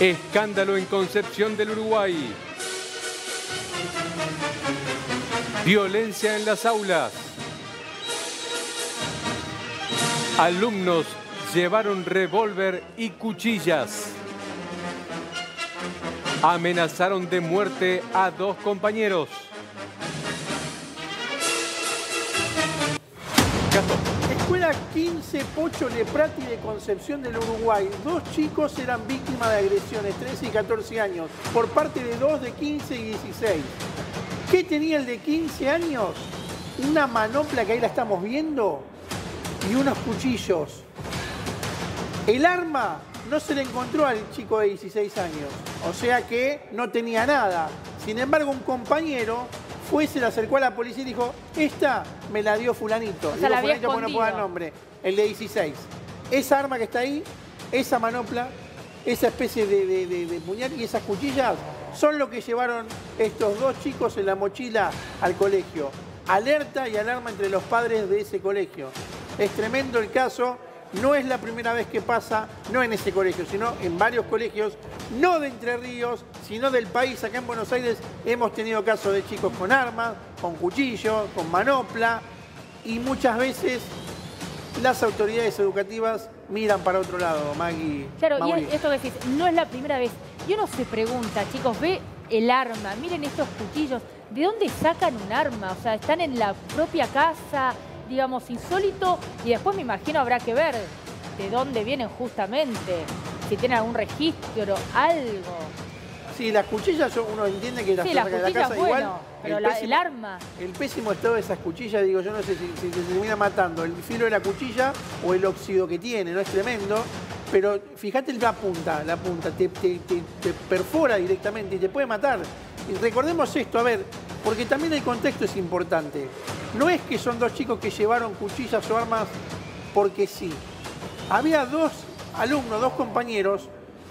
Escándalo en Concepción del Uruguay. Violencia en las aulas. Alumnos llevaron revólver y cuchillas. Amenazaron de muerte a dos compañeros. Escuela 15 Pocho Leprati de Concepción del Uruguay. Dos chicos eran víctimas de agresiones, 13 y 14 años, por parte de dos de 15 y 16. ¿Qué tenía el de 15 años? Una manopla que ahí la estamos viendo y unos cuchillos. El arma no se le encontró al chico de 16 años, o sea que no tenía nada. Sin embargo, un compañero fue, se le acercó a la policía y dijo, esta me la dio fulanito. O sea, la fulanito porque no puedo dar nombre. El de 16. Esa arma que está ahí, esa manopla, esa especie de, de- de- de puñal y esas cuchillas son lo que llevaron estos dos chicos en la mochila al colegio. Alerta y alarma entre los padres de ese colegio. Es tremendo el caso. No es la primera vez que pasa, no en ese colegio, sino en varios colegios, no de Entre Ríos, sino del país. Acá en Buenos Aires hemos tenido casos de chicos con armas, con cuchillos, con manopla, y muchas veces las autoridades educativas miran para otro lado, Maggie. Claro, y Mauri. esto que decís, no es la primera vez. Y uno se pregunta, chicos, ve el arma, miren estos cuchillos, ¿de dónde sacan un arma? O sea, están en la propia casa, digamos, insólito, y después me imagino habrá que ver de dónde vienen justamente, si tienen algún registro, algo. Sí, las cuchillas uno entiende que las Sí, las de la casa bueno, igual. pero el la- pésimo- el arma. El pésimo estado de esas cuchillas, digo, yo no sé si, si se termina matando el filo de la cuchilla o el óxido que tiene, ¿no? Es tremendo. Pero fíjate la punta, la punta, te, te- te- te perfora directamente y te puede matar. Y recordemos esto, a ver, porque también el contexto es importante. No es que son dos chicos que llevaron cuchillas o armas porque sí. Había dos alumnos, dos compañeros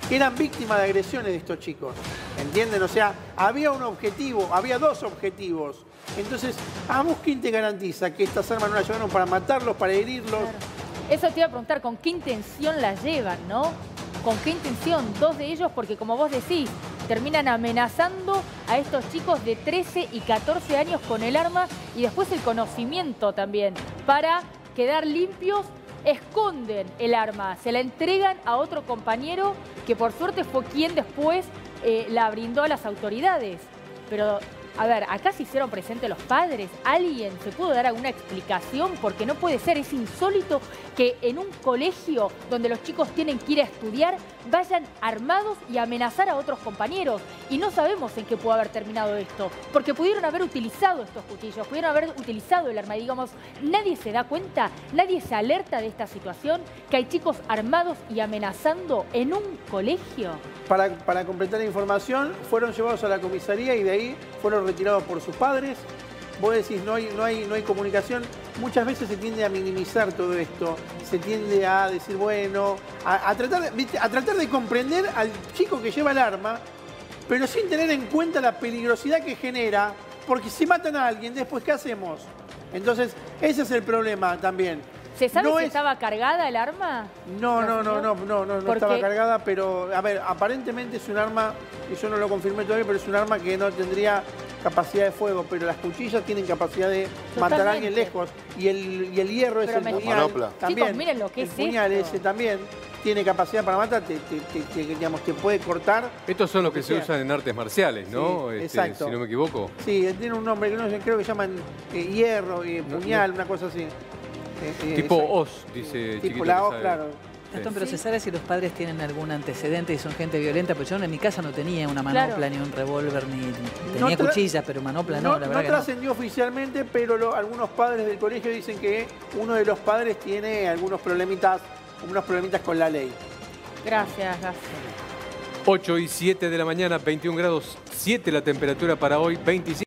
que eran víctimas de agresiones de estos chicos. ¿Entienden? O sea, había un objetivo, había dos objetivos. Entonces, ¿a vos quién te garantiza que estas armas no las llevaron para matarlos, para herirlos? Eso te iba a preguntar, ¿con qué intención las llevan, no? ¿Con qué intención? Dos de ellos, porque como vos decís, terminan amenazando a estos chicos de 13 y 14 años con el arma y después el conocimiento también. Para quedar limpios, esconden el arma, se la entregan a otro compañero que por suerte fue quien después eh, la brindó a las autoridades. Pero, a ver, acá se hicieron presentes los padres. ¿Alguien se pudo dar alguna explicación? Porque no puede ser, es insólito que en un colegio donde los chicos tienen que ir a estudiar vayan armados y amenazar a otros compañeros. Y no sabemos en qué pudo haber terminado esto. Porque pudieron haber utilizado estos cuchillos, pudieron haber utilizado el arma. Y digamos, nadie se da cuenta, nadie se alerta de esta situación, que hay chicos armados y amenazando en un colegio. Para, para completar la información, fueron llevados a la comisaría y de ahí fueron retirados por sus padres. Vos decís, no hay, no hay, no hay comunicación. Muchas veces se tiende a minimizar todo esto. Se tiende a decir, bueno, a, a tratar, a tratar de comprender al chico que lleva el arma, pero sin tener en cuenta la peligrosidad que genera. Porque si matan a alguien, después, ¿qué hacemos? Entonces, ese es el problema también. ¿Se sabe No si es- estaba cargada el arma? no, no, no, ¿No? no, no, no, estaba cargada, pero a ver, aparentemente es un arma, y yo no lo confirmé todavía, pero es un arma que no tendría capacidad de fuego, pero las cuchillas tienen capacidad de matar a alguien Totalmente. lejos. Y el, y el hierro es el puñal. Manopla. También, Chicos, miren lo que el es puñal esto. ese también tiene capacidad para matar, te, te- te- te- digamos, te puede cortar. Estos son los que se sea. usan en artes marciales, ¿no? Sí, Este, exacto. Si no me equivoco. Sí, tiene un nombre que no sé, creo que llaman eh, hierro, eh, No, puñal, una cosa así. Eh, eh, Tipo. Oz, dice Tipo la que O, sabe. claro. Gastón, pero se sabe si los padres tienen algún antecedente y son gente violenta, pues yo en mi casa no tenía una Claro. manopla, ni un revólver, ni tenía cuchillas, pero manopla no, No, la no verdad no. trascendió oficialmente, pero lo- algunos padres del colegio dicen que uno de los padres tiene algunos problemitas, unos problemitas con la ley. Gracias, Gas. 8 y 7 de la mañana, 21 grados 7 la temperatura para hoy, 25.